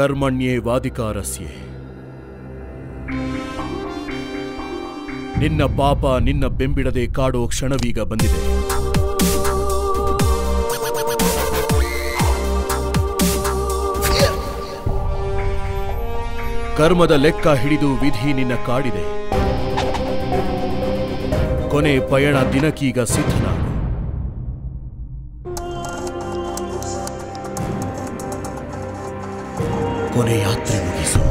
ಕರ್ಮಣ್ಯೇ ವಾಧಿಕಾರಸ್ಯ ನಿನ್ನ ಪಾಪ ನಿನ್ನ ಬೆಂಬಿಡದೆ ಕಾಡೋ ಕ್ಷಣವೀಗ ಬಂದಿದೆ. ಕರ್ಮದ ಲೆಕ್ಕ ಹಿಡಿದು ವಿಧಿ ನಿನ್ನ ಕಾಡಿದೆ. ಕೊನೆ ಪಯಣ ದಿನಕ್ಕೀಗ ಸಿದ್ಧನಾಗು. ಕೊನೆ ಯಾತ್ರೆ ಮುಗಿಸು